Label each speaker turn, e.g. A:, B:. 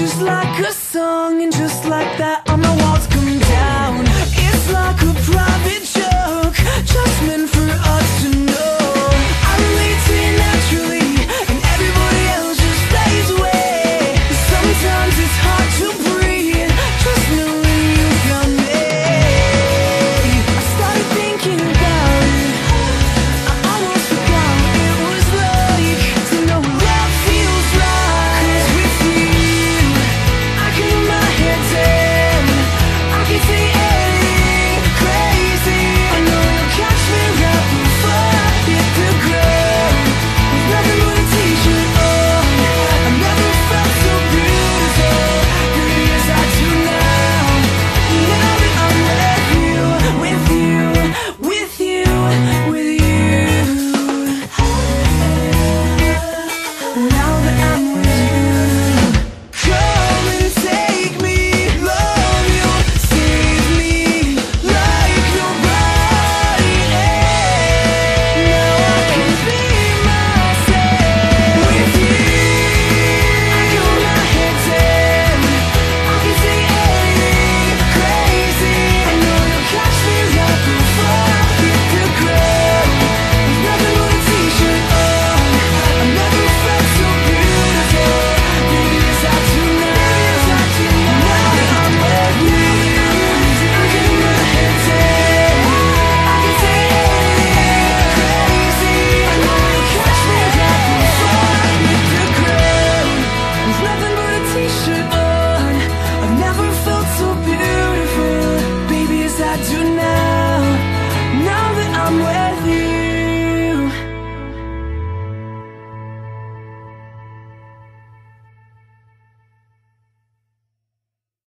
A: just like a song, and just like that,